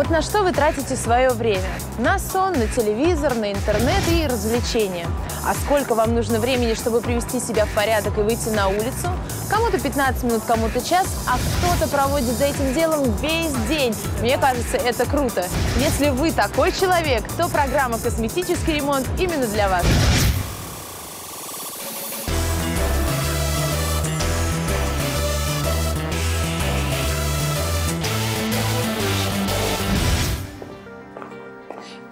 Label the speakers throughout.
Speaker 1: Вот на что вы тратите свое время? На сон, на телевизор, на интернет и развлечения. А сколько вам нужно времени, чтобы привести себя в порядок и выйти на улицу? Кому-то 15 минут, кому-то час, а кто-то проводит за этим делом весь день. Мне кажется, это круто. Если вы такой человек, то программа «Косметический ремонт» именно для вас.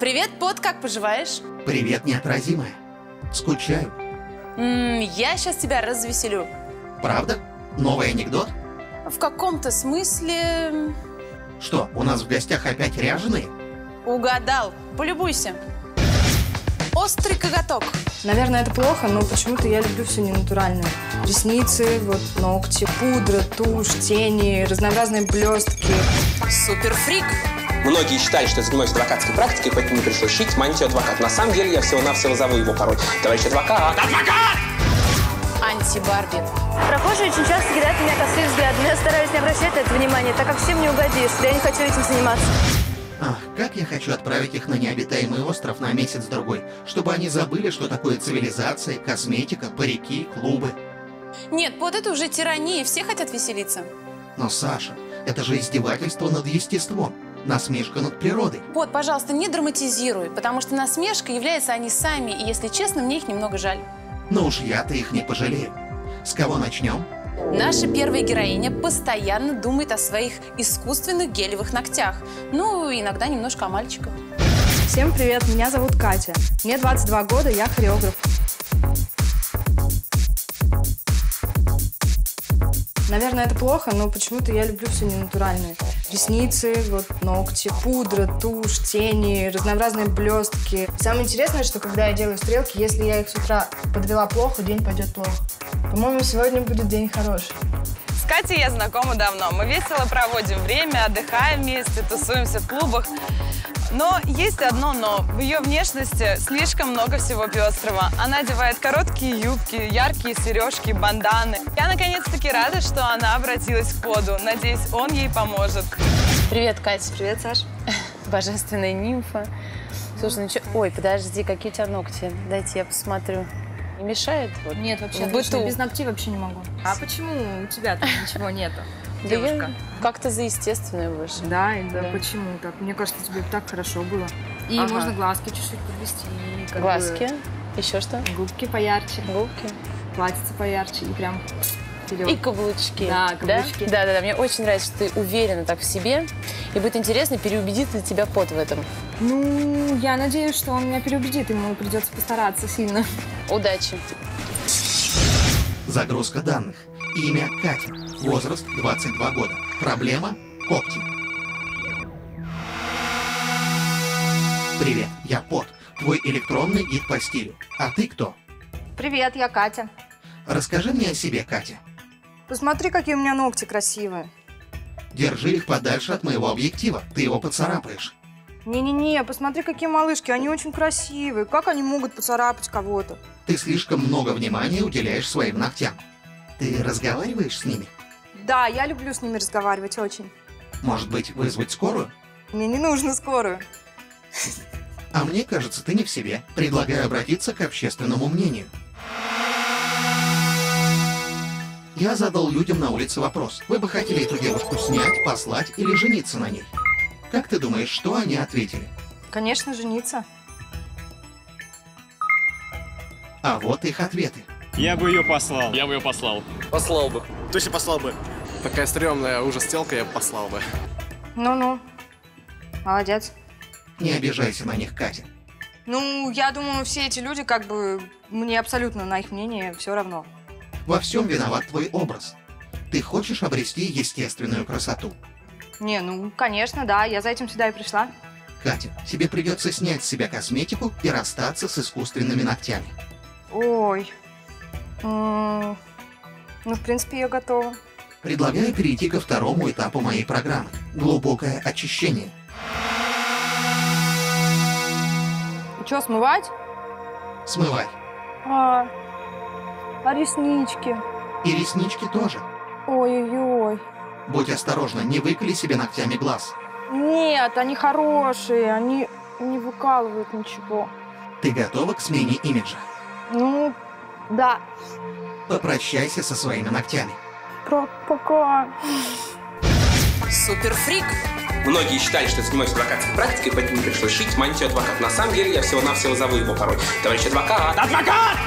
Speaker 1: Привет, Пот, как поживаешь?
Speaker 2: Привет, неотразимая. Скучаю.
Speaker 1: М, я сейчас тебя развеселю.
Speaker 2: Правда? Новый анекдот?
Speaker 1: В каком-то смысле
Speaker 2: Что, у нас в гостях опять ряженые?
Speaker 1: угадал. Полюбуйся. Острый коготок.
Speaker 3: Наверное, это плохо, но почему-то я люблю все ненатуральное. Ресницы, вот ногти, пудра, тушь, тени, разнообразные блестки.
Speaker 1: Суперфрик.
Speaker 4: Многие считали, что я занимаюсь адвокатской практикой, поэтому мне пришлось шить мантию адвоката. На самом деле я всего-навсего зову его порой. Товарищ адвокат!
Speaker 1: Анти-Барби.
Speaker 5: Прохожие очень часто кидают на меня косые взгляды, но я стараюсь не обращать на это внимания, так как всем не угодишь. Я не хочу этим заниматься.
Speaker 2: Ах, как я хочу отправить их на необитаемый остров на месяц-другой, чтобы они забыли, что такое цивилизация, косметика, парики, клубы.
Speaker 1: Нет, вот это уже тирания, все хотят веселиться.
Speaker 2: Но, Саша, это же издевательство над естеством, насмешка над природой.
Speaker 1: Вот, пожалуйста, не драматизируй, потому что насмешка являются они сами, и, если честно, мне их немного жаль.
Speaker 2: Но уж я-то их не пожалею. С кого начнем?
Speaker 1: Наша первая героиня постоянно думает о своих искусственных гелевых ногтях. Ну, иногда немножко о мальчиках.
Speaker 3: Всем привет, меня зовут Катя. Мне 22 года, я хореограф. Наверное, это плохо, но почему-то я люблю все ненатуральное. Ресницы, вот ногти, пудра, тушь, тени, разнообразные блестки. Самое интересное, что когда я делаю стрелки, если я их с утра подвела плохо, день пойдет плохо. По-моему, сегодня будет день хороший.
Speaker 6: С Катей я знакома давно. Мы весело проводим время, отдыхаем вместе, тусуемся в клубах. Но есть одно но. В ее внешности слишком много всего пестрого. Она одевает короткие юбки, яркие сережки, банданы. Я наконец-таки рада, что она обратилась к Поду. Надеюсь, он ей поможет.
Speaker 1: Привет, Катя.
Speaker 3: Привет, Саш.
Speaker 1: Божественная нимфа. Слушай, ну что... Ой, подожди, какие у тебя ногти? Дайте я посмотрю. Не мешает? Вот,
Speaker 3: Нет, вообще
Speaker 1: в быту?
Speaker 3: Без ногтей вообще не могу. А почему у тебя ничего нету?
Speaker 1: Да я как-то за естественную выше.
Speaker 3: Да, и да,
Speaker 1: Да.
Speaker 3: почему так? Мне кажется, тебе так хорошо было. И
Speaker 1: Ага.
Speaker 3: можно глазки чуть-чуть подвести. и как бы
Speaker 1: Глазки. Еще что?
Speaker 3: губки поярче,
Speaker 1: Губки.
Speaker 3: платьице поярче и прям вперед.
Speaker 1: И каблучки.
Speaker 3: Да, каблучки.
Speaker 1: Да, да, да. Мне очень нравится, что ты уверена так в себе. И будет интересно, переубедит ли тебя пот в этом.
Speaker 3: Ну, я надеюсь, что он меня переубедит, ему придется постараться сильно.
Speaker 1: Удачи.
Speaker 2: Загрузка данных. Имя Катя. Возраст 22 года. Проблема – когти. Привет, я Пот, твой электронный гид по стилю. А ты кто?
Speaker 3: Привет, я Катя.
Speaker 2: Расскажи мне о себе, Катя.
Speaker 3: Посмотри, какие у меня ногти красивые.
Speaker 2: Держи их подальше от моего объектива, ты его поцарапаешь.
Speaker 3: Не-не-не, посмотри, какие малышки, они очень красивые. Как они могут поцарапать кого-то?
Speaker 2: Ты слишком много внимания уделяешь своим ногтям. Ты разговариваешь с ними?
Speaker 3: Да, я люблю с ними разговаривать очень.
Speaker 2: Может быть, вызвать скорую?
Speaker 3: Мне не нужно скорую.
Speaker 2: А мне кажется, ты не в себе. Предлагаю обратиться к общественному мнению. Я задал людям на улице вопрос. Вы бы хотели эту девушку снять, послать или жениться на ней? Как ты думаешь, что они ответили?
Speaker 3: Конечно, жениться.
Speaker 2: А вот их ответы.
Speaker 7: Я бы ее послал.
Speaker 8: Я бы ее послал.
Speaker 9: Послал бы.
Speaker 8: Точно послал бы.
Speaker 9: Такая стрёмная ужас телка, я бы послал бы.
Speaker 3: Ну-ну. Молодец.
Speaker 2: Не обижайся на них, Катя.
Speaker 3: Ну, я думаю, все эти люди, как бы, мне абсолютно на их мнение все равно.
Speaker 2: Во всем виноват твой образ. Ты хочешь обрести естественную красоту.
Speaker 3: Не, ну, конечно, да, я за этим сюда и пришла.
Speaker 2: Катя, тебе придется снять с себя косметику и расстаться с искусственными ногтями.
Speaker 3: Ой. М, Ну, в принципе, я готова.
Speaker 2: Предлагаю перейти ко второму этапу моей программы – глубокое очищение.
Speaker 3: И что, смывать?
Speaker 2: Смывай.
Speaker 3: А, а реснички?
Speaker 2: И реснички тоже.
Speaker 3: Ой-ой-ой.
Speaker 2: Будь осторожна, не выколи себе ногтями глаз.
Speaker 3: Нет, они хорошие, они не выкалывают ничего.
Speaker 2: Ты готова к смене имиджа?
Speaker 3: Ну, да.
Speaker 2: Попрощайся со своими ногтями.
Speaker 3: Как пока.
Speaker 6: Суперфрик.
Speaker 4: Многие считали, что я занимаюсь адвокатской практикой, поэтому мне пришлось шить мантию адвоката. На самом деле я всего-навсего зову его порой. Товарищ адвокат! Адвокат!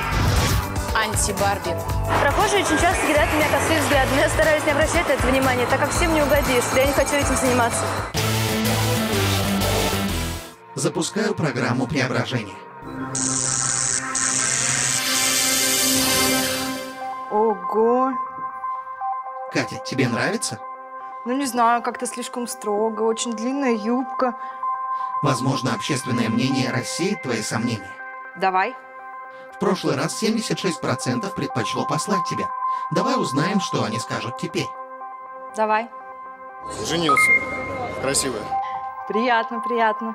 Speaker 1: Анти-Барби.
Speaker 5: Прохожие очень часто кидают на меня косые взгляды, но я стараюсь не обращать на это внимания, так как всем не угодишь. Я не хочу этим заниматься.
Speaker 2: Запускаю программу преображения. Катя, тебе нравится?
Speaker 3: Ну, не знаю, как-то слишком строго, очень длинная юбка.
Speaker 2: Возможно, общественное мнение рассеет твои сомнения.
Speaker 3: Давай.
Speaker 2: В прошлый раз 76% предпочло послать тебя. Давай узнаем, что они скажут теперь.
Speaker 3: Давай.
Speaker 9: Женился. Красивая.
Speaker 3: Приятно, приятно.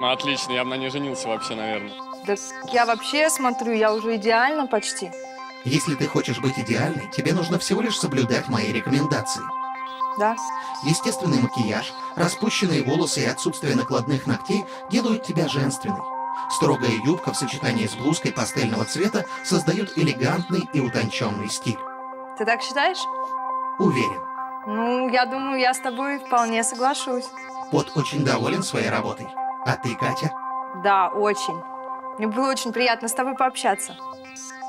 Speaker 9: Ну, отлично, я бы на ней женился вообще, наверное.
Speaker 3: Да я вообще смотрю, я уже идеально почти.
Speaker 2: Если ты хочешь быть идеальной, тебе нужно всего лишь соблюдать мои рекомендации.
Speaker 3: Да?
Speaker 2: Естественный макияж, распущенные волосы и отсутствие накладных ногтей делают тебя женственной. Строгая юбка в сочетании с блузкой пастельного цвета создают элегантный и утонченный стиль.
Speaker 3: Ты так считаешь?
Speaker 2: Уверен,
Speaker 3: Ну, я думаю, я с тобой вполне соглашусь.
Speaker 2: Пот очень доволен своей работой. А ты, Катя?
Speaker 3: Да, очень. Мне было очень приятно с тобой пообщаться.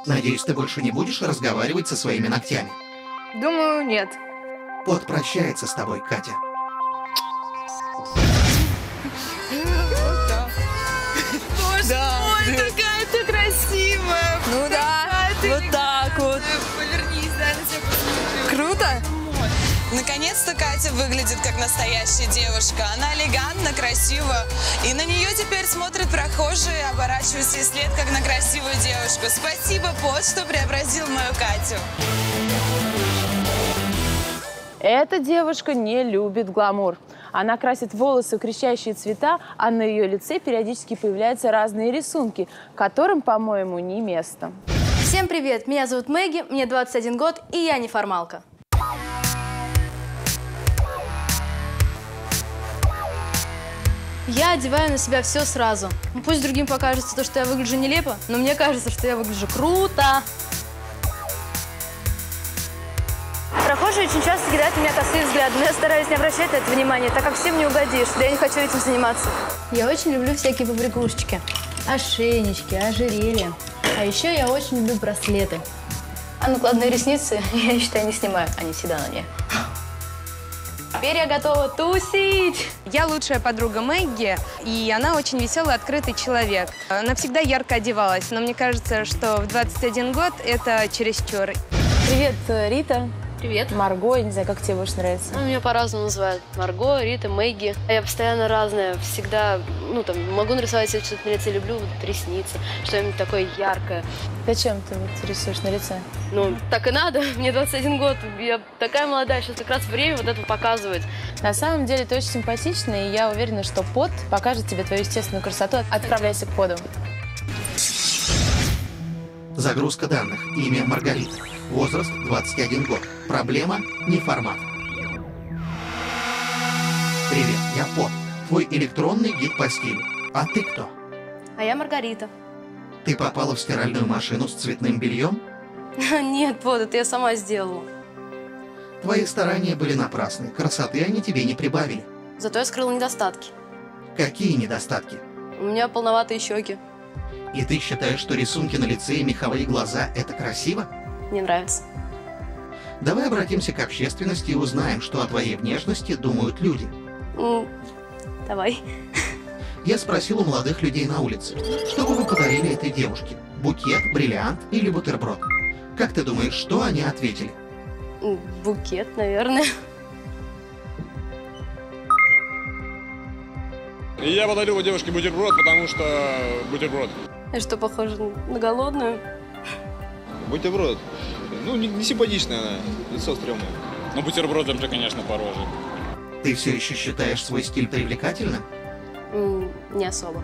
Speaker 2: Надеюсь, ты больше не будешь разговаривать со своими ногтями.
Speaker 3: Думаю, нет.
Speaker 2: Пот прощается с тобой, Катя.
Speaker 6: Ой, какая ты красивая.
Speaker 3: Ну да, вот так вот.
Speaker 6: Повернись, да, на тебя.
Speaker 3: Круто?
Speaker 6: Наконец-то Катя выглядит как настоящая девушка. Она элегантна, красива. И на нее теперь смотрят прохожие, оборачиваются ей след, как на красивую девушку. Спасибо, Пот, что преобразил мою Катю.
Speaker 1: Эта девушка не любит гламур. Она красит волосы в кричащие цвета, а на ее лице периодически появляются разные рисунки, которым, по-моему, не место.
Speaker 5: Всем привет, меня зовут Мэгги, мне 21 год, и я неформалка. Я одеваю на себя все сразу. Ну, пусть другим покажется то, что я выгляжу нелепо, но мне кажется, что я выгляжу круто. Прохожие очень часто кидают на меня косые взгляды, но я стараюсь не обращать на это внимания, так как всем не угодишь, да я не хочу этим заниматься.
Speaker 7: Я очень люблю всякие побрякушечки. Ошейнички, ожерелья. А еще я очень люблю браслеты. А накладные ресницы, я считаю, не снимаю. Они всегда на мне. Теперь я готова тусить.
Speaker 8: Я лучшая подруга Мэгги, и она очень веселый, открытый человек. Она всегда ярко одевалась, но мне кажется, что в 21 год это чересчур.
Speaker 1: Привет, Рита.
Speaker 7: Привет.
Speaker 1: Марго, я не знаю, как тебе больше нравится.
Speaker 7: Ну, меня по-разному называют. Марго, Рита, Мэгги. А я постоянно разная. Всегда, ну, там, могу нарисовать себе что-то на лице. Люблю вот ресницы, что-нибудь такое яркое.
Speaker 1: Зачем ты вот рисуешь на лице?
Speaker 7: Ну, так и надо. Мне 21 год. Я такая молодая. Сейчас как раз время вот это показывать.
Speaker 1: На самом деле ты очень симпатичная, и я уверена, что пот покажет тебе твою естественную красоту. Отправляйся к поду.
Speaker 2: Загрузка данных. Имя Маргарита. Возраст 21 год. Проблема – не формат. Привет, я Пот. Твой электронный гид по стилю. А ты кто?
Speaker 5: А я Маргарита.
Speaker 2: Ты попала в стиральную машину с цветным бельем?
Speaker 5: Нет, вот это я сама сделала.
Speaker 2: Твои старания были напрасны. Красоты они тебе не прибавили.
Speaker 5: Зато я скрыла недостатки.
Speaker 2: Какие недостатки?
Speaker 5: У меня полноватые щеки.
Speaker 2: И ты считаешь, что рисунки на лице и меховые глаза – это красиво?
Speaker 5: Мне нравится.
Speaker 2: Давай обратимся к общественности и узнаем, что о твоей внешности думают люди.
Speaker 5: М, Давай.
Speaker 2: Я спросил у молодых людей на улице, что бы вы подарили этой девушке? Букет, бриллиант или бутерброд? Как ты думаешь, что они ответили?
Speaker 5: Букет, наверное.
Speaker 9: И я подарил девушке бутерброд, потому что бутерброд.
Speaker 5: Я что, похоже на голодную?
Speaker 10: Бутерброд. Ну, не, не симпатичная она, лицо стрёмное.
Speaker 9: Ну, бутербродом ты, конечно, пороже.
Speaker 2: Ты все еще считаешь свой стиль привлекательным?
Speaker 5: М, Не особо.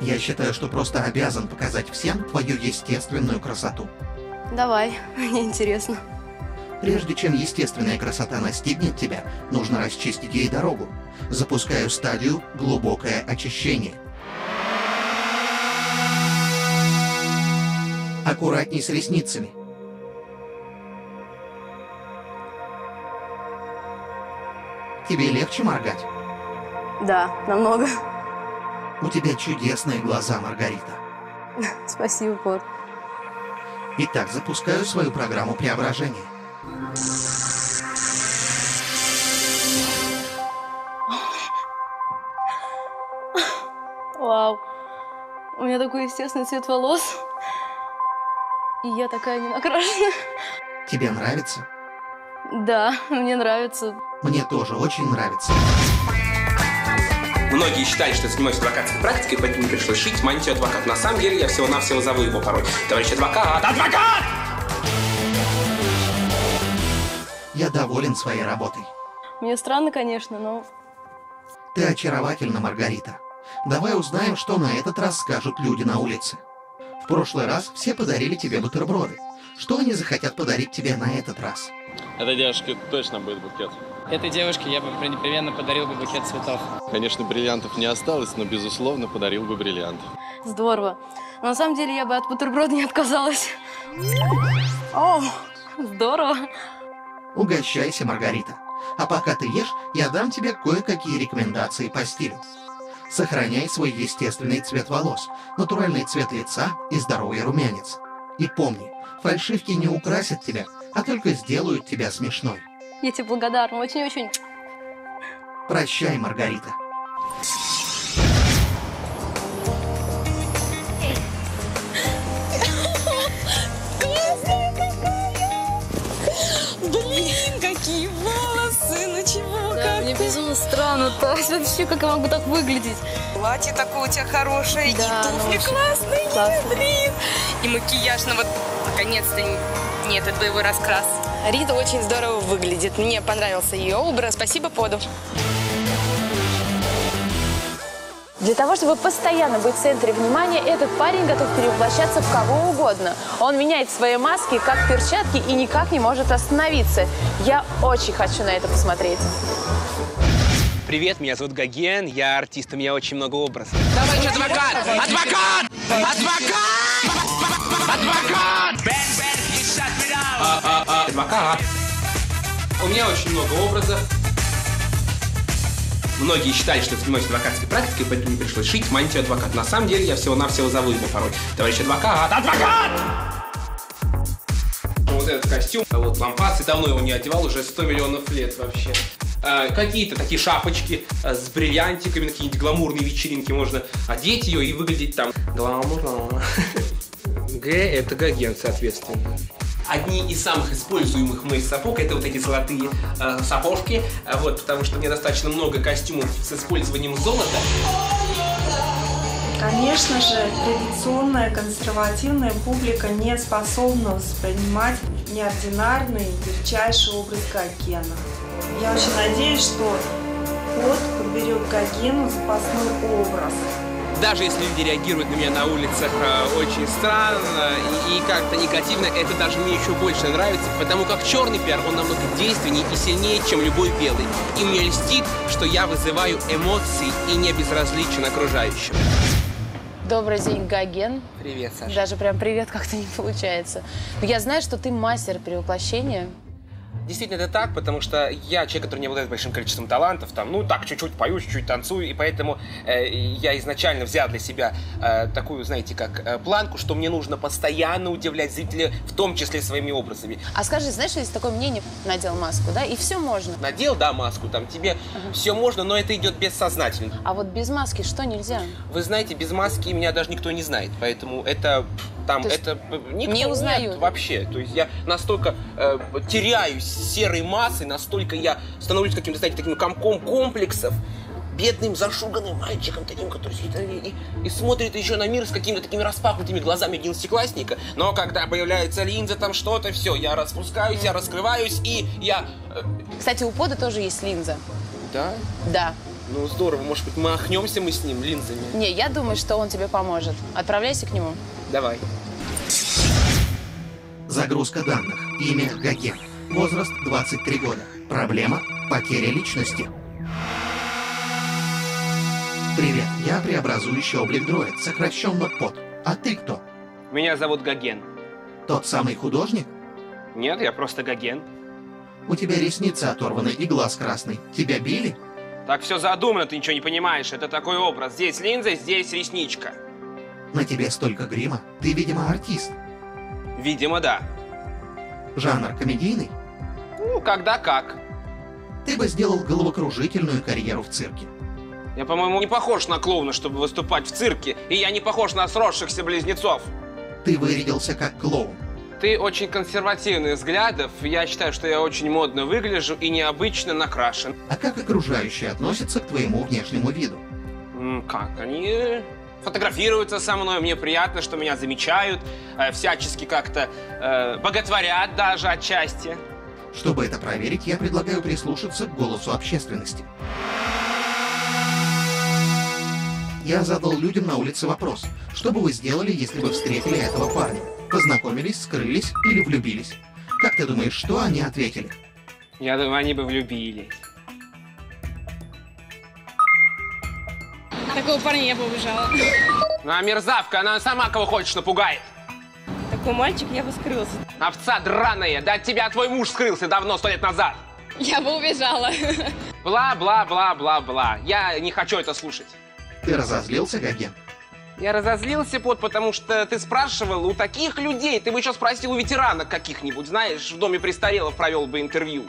Speaker 2: Я считаю, что просто обязан показать всем твою естественную красоту.
Speaker 5: Давай, мне интересно.
Speaker 2: Прежде чем естественная красота настигнет тебя, нужно расчистить ей дорогу. Запускаю стадию «Глубокое очищение». Аккуратней с ресницами. Тебе легче моргать?
Speaker 7: Да, намного.
Speaker 2: У тебя чудесные глаза, Маргарита.
Speaker 7: Спасибо, Пор.
Speaker 2: Итак, запускаю свою программу преображения.
Speaker 7: Вау. У меня такой естественный цвет волос. И я такая не накрашенная.
Speaker 2: Тебе нравится?
Speaker 7: Да, мне нравится.
Speaker 2: Мне тоже очень нравится.
Speaker 4: Многие считали, что я занимаюсь адвокатской практикой, поэтому мне пришлось шить мантию адвоката. На самом деле я всего-навсего зову его порой. Товарищ адвокат! Адвокат!
Speaker 2: Я доволен своей работой.
Speaker 7: Мне странно, конечно, но...
Speaker 2: Ты очаровательна, Маргарита. Давай узнаем, что на этот раз скажут люди на улице. В прошлый раз все подарили тебе бутерброды. Что они захотят подарить тебе на этот раз?
Speaker 10: Этой девушке точно будет букет.
Speaker 11: Этой девушке я бы непременно подарил бы букет цветов.
Speaker 10: Конечно, бриллиантов не осталось, но, безусловно, подарил бы бриллиант.
Speaker 7: Здорово. Но на самом деле я бы от бутерброда не отказалась. О, здорово.
Speaker 2: Угощайся, Маргарита. А пока ты ешь, я дам тебе кое-какие рекомендации по стилю. Сохраняй свой естественный цвет волос, натуральный цвет лица и здоровый румянец. И помни, фальшивки не украсят тебя, а только сделают тебя смешной.
Speaker 7: Я тебе благодарна, очень-очень.
Speaker 2: Прощай, Маргарита.
Speaker 7: Вообще, как я могу так выглядеть?
Speaker 6: Платье такое у тебя хорошее,
Speaker 7: Да,
Speaker 6: и
Speaker 7: оно
Speaker 6: туфли
Speaker 7: очень
Speaker 6: классные,
Speaker 7: классное.
Speaker 6: блин. И макияж, ну вот, наконец-то, нет, это боевой раскрас. Рита очень здорово выглядит. Мне понравился ее образ. Спасибо, Поду.
Speaker 1: Для того, чтобы постоянно быть в центре внимания, этот парень готов перевоплощаться в кого угодно. Он меняет свои маски, как перчатки, и никак не может остановиться. Я очень хочу на это посмотреть.
Speaker 4: Привет, меня зовут Гоген, я артист, у меня очень много образов. Товарищ адвокат! Адвокат! Адвокат! Адвокат! Адвокат! У меня очень много образов. Многие считали, что я занимаюсь адвокатской практикой, поэтому мне пришлось шить мантию адвоката. На самом деле я всего-навсего зову его порой. Товарищ адвокат! Адвокат! Вот этот костюм, вот лампасы, давно его не одевал, уже 100 миллионов лет вообще. А, какие-то такие шапочки а, с бриллиантиками, на какие-нибудь гламурные вечеринки можно одеть ее и выглядеть там гламурно. Г – это Гоген, соответственно. Одни из самых используемых моих сапог это вот эти золотые э, сапожки, а вот, потому что меня достаточно много костюмов с использованием золота.
Speaker 12: Конечно же, традиционная консервативная публика не способна воспринимать неординарный, ярчайший образ Гогена. Я очень надеюсь, что кот подберет Гогену запасной образ.
Speaker 4: Даже если люди реагируют на меня на улицах э, очень странно и, и как-то негативно, это даже мне еще больше нравится, потому как черный пиар, он намного действеннее и сильнее, чем любой белый. И мне льстит, что я вызываю эмоции и не безразличен окружающим.
Speaker 1: Добрый день, Гоген.
Speaker 4: Привет, Саша.
Speaker 1: Даже прям привет как-то не получается. Но я знаю, что ты мастер перевоплощения.
Speaker 4: Действительно, это так, потому что я человек, который не обладает большим количеством талантов, там, ну, так, чуть-чуть пою, чуть-чуть танцую, и поэтому э, я изначально взял для себя э, такую, знаете, как э, планку, что мне нужно постоянно удивлять зрителя, в том числе своими образами.
Speaker 1: А скажи, знаешь, есть такое мнение, надел маску, да, и все можно.
Speaker 4: Надел, да, маску, там, тебе все можно, но это идет бессознательно.
Speaker 1: А вот без маски что нельзя?
Speaker 4: Вы знаете, без маски меня даже никто не знает, поэтому это там
Speaker 1: То
Speaker 4: это э, никто
Speaker 1: не
Speaker 4: нет
Speaker 1: узнают?
Speaker 4: вообще. То есть я настолько э, теряюсь серой массой, настолько я становлюсь каким-то, знаете, таким комком комплексов, бедным зашуганным мальчиком таким, который сидит и, и- и смотрит еще на мир с какими-то такими распахнутыми глазами одиннадцатиклассника. Но когда появляется линза, там что-то, все, я распускаюсь, я раскрываюсь, и я... э,
Speaker 1: Кстати, у пода тоже есть линза.
Speaker 4: да?
Speaker 1: Да.
Speaker 4: Ну здорово, может быть, махнемся мы с ним линзами.
Speaker 1: Не, я думаю, что он тебе поможет. Отправляйся к нему.
Speaker 4: Давай.
Speaker 2: Загрузка данных. Имя Гоген. Возраст 23 года. Проблема – потеря личности. Привет, я преобразующий облик дроид, сокращенно ПОД. А ты кто?
Speaker 4: Меня зовут Гоген.
Speaker 2: Тот самый художник?
Speaker 4: Нет, я просто Гоген.
Speaker 2: У тебя ресницы оторваны и глаз красный. Тебя били?
Speaker 4: Так все задумано, ты ничего не понимаешь. Это такой образ. Здесь линза, здесь ресничка.
Speaker 2: На тебе столько грима. Ты, видимо, артист.
Speaker 4: Видимо, да.
Speaker 2: Жанр комедийный?
Speaker 4: Ну, когда как.
Speaker 2: Ты бы сделал головокружительную карьеру в цирке.
Speaker 4: Я, по-моему, не похож на клоуна, чтобы выступать в цирке, и я не похож на сросшихся близнецов.
Speaker 2: Ты вырядился как клоун.
Speaker 4: Ты очень консервативных взглядов. Я считаю, что я очень модно выгляжу и необычно накрашен.
Speaker 2: А как окружающие относятся к твоему внешнему виду?
Speaker 4: Как? Они фотографируются со мной, мне приятно, что меня замечают, э, всячески как-то э, боготворят даже отчасти.
Speaker 2: Чтобы это проверить, я предлагаю прислушаться к голосу общественности. Я задал людям на улице вопрос. Что бы вы сделали, если бы встретили этого парня? Познакомились, скрылись или влюбились? Как ты думаешь, что они ответили?
Speaker 4: Я думаю, они бы влюбились.
Speaker 8: Такого парня я бы убежала.
Speaker 4: Ну, а мерзавка, она сама кого хочешь напугает.
Speaker 8: Такой мальчик, я бы скрылся.
Speaker 4: Овца драная, да от тебя твой муж скрылся давно, сто лет назад.
Speaker 8: Я бы убежала.
Speaker 4: Бла-бла-бла-бла-бла. Я не хочу это слушать.
Speaker 2: Ты разозлился, Гоген?
Speaker 4: Я разозлился, Пот, потому что ты спрашивал у таких людей. Ты бы еще спросил у ветеранок каких-нибудь, знаешь, в доме престарелых провел бы интервью.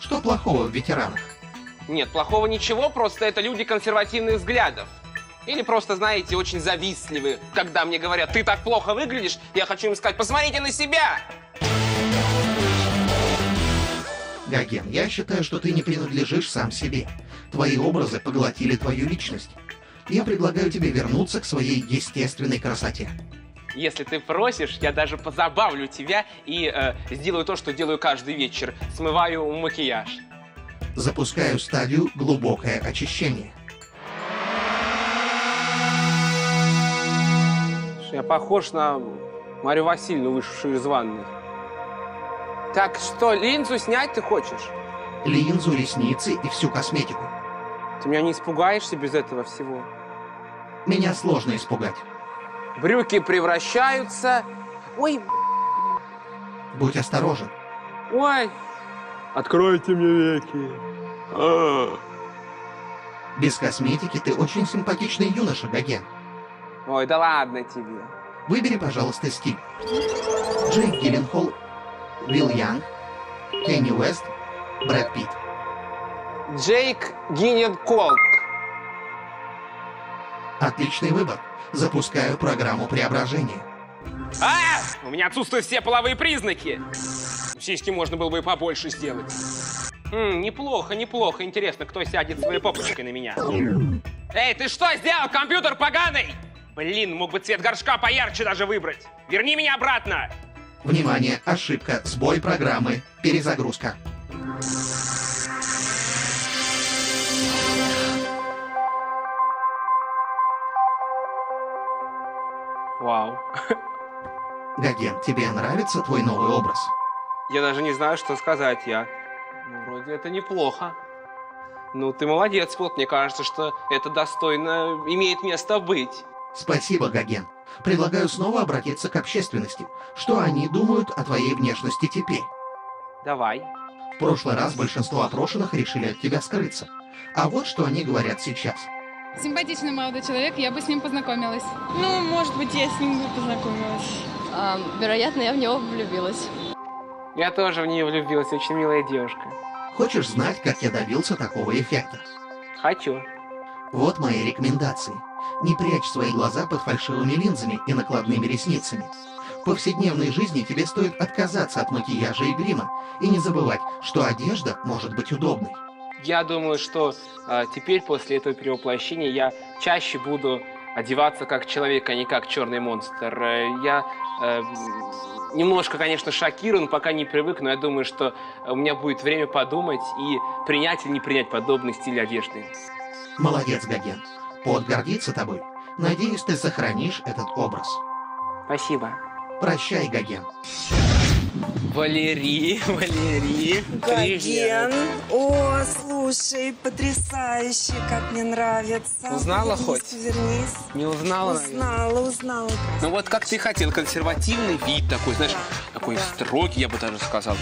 Speaker 2: Что плохого в ветеранах?
Speaker 4: Нет, плохого ничего, просто это люди консервативных взглядов. Или просто, знаете, очень завистливы. Когда мне говорят, ты так плохо выглядишь, я хочу им сказать, посмотрите на себя!
Speaker 2: Гоген, я считаю, что ты не принадлежишь сам себе. Твои образы поглотили твою личность. Я предлагаю тебе вернуться к своей естественной красоте.
Speaker 4: Если ты просишь, я даже позабавлю тебя и э, сделаю то, что делаю каждый вечер. Смываю макияж.
Speaker 2: Запускаю стадию глубокое очищение.
Speaker 4: Я похож на Марию Васильевну, вышедшую из ванны. Так что, линзу снять ты хочешь?
Speaker 2: Линзу, ресницы и всю косметику.
Speaker 4: Ты меня не испугаешься без этого всего?
Speaker 2: Меня сложно испугать.
Speaker 4: Брюки превращаются... Ой,
Speaker 2: Будь осторожен.
Speaker 4: ой. Откройте мне веки. А.
Speaker 2: Без косметики ты очень симпатичный юноша, Гоген.
Speaker 4: Ой, да ладно тебе.
Speaker 2: Выбери, пожалуйста, стиль. Джейк Гилленхол, Уилл Янг, Кенни Уэст, Брэд Питт.
Speaker 4: Джейк Гиннет Колк.
Speaker 2: Отличный выбор. Запускаю программу преображения.
Speaker 4: А! У меня отсутствуют все половые признаки. Сиськи можно было бы и побольше сделать. М, неплохо, неплохо. Интересно, кто сядет своей попочкой на меня. Эй, ты что сделал, компьютер поганый? Блин, мог бы цвет горшка поярче даже выбрать. Верни меня обратно.
Speaker 2: Внимание, ошибка, сбой программы, перезагрузка.
Speaker 4: Вау.
Speaker 2: Гоген, тебе нравится твой новый образ?
Speaker 4: Я даже не знаю, что сказать. Я... Ну, вроде это неплохо. Ну, ты молодец, вот. Мне кажется, что это достойно имеет место быть.
Speaker 2: Спасибо, Гоген. Предлагаю снова обратиться к общественности. Что они думают о твоей внешности теперь?
Speaker 4: Давай.
Speaker 2: В прошлый раз большинство опрошенных решили от тебя скрыться. А вот что они говорят сейчас.
Speaker 8: Симпатичный молодой человек, я бы с ним познакомилась.
Speaker 6: Ну, может быть, я с ним бы познакомилась.
Speaker 7: вероятно, я в него влюбилась.
Speaker 4: Я тоже в нее влюбилась, очень милая девушка.
Speaker 2: Хочешь знать, как я добился такого эффекта?
Speaker 4: Хочу.
Speaker 2: Вот мои рекомендации. Не прячь свои глаза под фальшивыми линзами и накладными ресницами. В повседневной жизни тебе стоит отказаться от макияжа и грима и не забывать, что одежда может быть удобной.
Speaker 4: Я думаю, что э, теперь после этого перевоплощения я чаще буду одеваться как человек, а не как черный монстр. Э, Я э, немножко, конечно, шокирован, пока не привык, но я думаю, что у меня будет время подумать и принять или не принять подобный стиль одежды.
Speaker 2: Молодец, Гоген. Под гордится тобой. Надеюсь, ты сохранишь этот образ.
Speaker 4: Спасибо.
Speaker 2: Прощай, Гоген.
Speaker 4: Валерий, Валерий,
Speaker 12: Гоген. О, слушай, потрясающе, как мне нравится.
Speaker 4: Узнала
Speaker 12: Вернись,
Speaker 4: хоть?
Speaker 12: Вернись.
Speaker 4: Не узнала, наверное?
Speaker 12: Узнала, узнала.
Speaker 4: Ну вот как ты хотел, консервативный вид такой, знаешь, такой строгий, я бы даже сказал.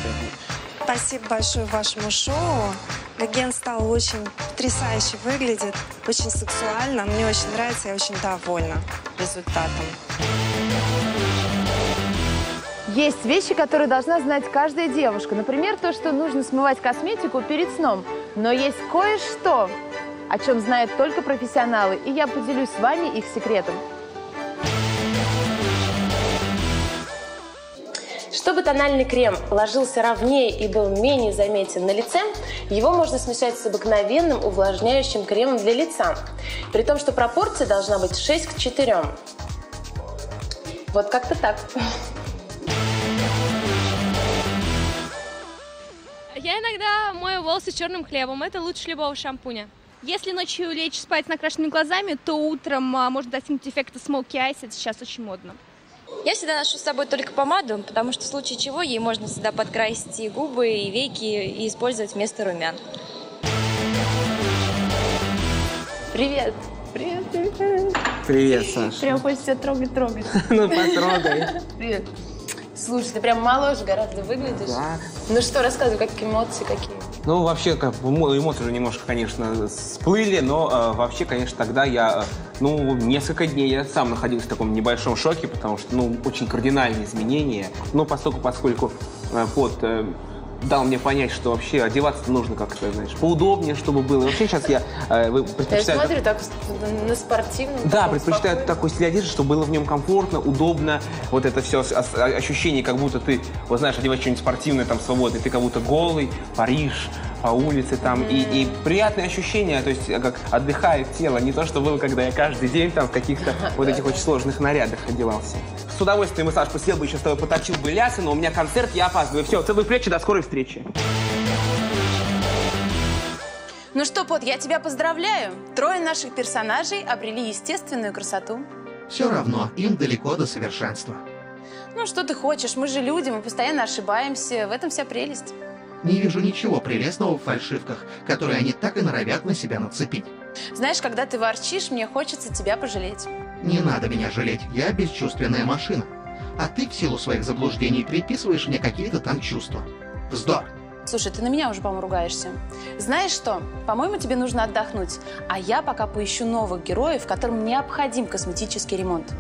Speaker 12: Спасибо большое вашему шоу. Гоген стал очень потрясающе выглядит, очень сексуально. Мне очень нравится, я очень довольна результатом.
Speaker 1: Есть вещи, которые должна знать каждая девушка. Например, то, что нужно смывать косметику перед сном. Но есть кое-что, о чем знают только профессионалы, и я поделюсь с вами их секретом. Чтобы тональный крем ложился ровнее и был менее заметен на лице, его можно смешать с обыкновенным увлажняющим кремом для лица. При том, что пропорция должна быть 6 к 4. Вот как-то так.
Speaker 13: Я иногда мою волосы черным хлебом. Это лучше любого шампуня. Если ночью лечь спать с накрашенными глазами, то утром а, можно достигнуть эффекта smoky eyes. Это сейчас очень модно.
Speaker 14: Я всегда ношу с собой только помаду, потому что в случае чего ей можно всегда подкрасить и губы, и веки, и использовать вместо румян.
Speaker 1: Привет. Привет, привет.
Speaker 4: Привет, Саша.
Speaker 1: Прям хочется трогать, трогать.
Speaker 4: Ну, потрогай.
Speaker 1: Привет. Слушай, ты прям моложе гораздо выглядишь.
Speaker 4: Да.
Speaker 1: Ну что, рассказывай, как эмоции какие?
Speaker 4: Ну, вообще, как эмоции уже немножко, конечно, всплыли, но э, вообще, конечно, тогда я, э, ну, несколько дней я сам находился в таком небольшом шоке, потому что, ну, очень кардинальные изменения. Но поскольку, поскольку э, пот э, дал мне понять, что вообще одеваться нужно как-то, знаешь, поудобнее, чтобы было. И вообще сейчас я э, вы-
Speaker 1: Я
Speaker 4: предпочитаю...
Speaker 1: смотрю, так на спортивном.
Speaker 4: Да, предпочитаю
Speaker 1: спокойном.
Speaker 4: такой стиль одежды, чтобы было в нем комфортно, удобно. Вот это все ощущение, как будто ты, вот знаешь, одеваешь что-нибудь спортивное, там, свободное, ты как будто голый, Париж, по улице там. И, и приятные ощущения, то есть как отдыхает тело. Не то, что было, когда я каждый день там в каких-то вот этих очень сложных нарядах одевался. С удовольствием, Саш, посидел бы еще с тобой, поточил бы лясы, но у меня концерт, я опаздываю. Все, целую плечи, до скорой встречи.
Speaker 1: Ну что, Пот, я тебя поздравляю. Трое наших персонажей обрели естественную красоту.
Speaker 2: Все равно им далеко до совершенства.
Speaker 1: Ну, что ты хочешь? Мы же люди, мы постоянно ошибаемся. В этом вся прелесть.
Speaker 2: Не вижу ничего прелестного в фальшивках, которые они так и норовят на себя нацепить.
Speaker 1: Знаешь, когда ты ворчишь, мне хочется тебя пожалеть.
Speaker 2: Не надо меня жалеть, я бесчувственная машина. А ты в силу своих заблуждений приписываешь мне какие-то там чувства. Вздор.
Speaker 1: Слушай, ты на меня уже, по-моему, ругаешься. Знаешь что? По-моему, тебе нужно отдохнуть. А я пока поищу новых героев, которым необходим косметический ремонт.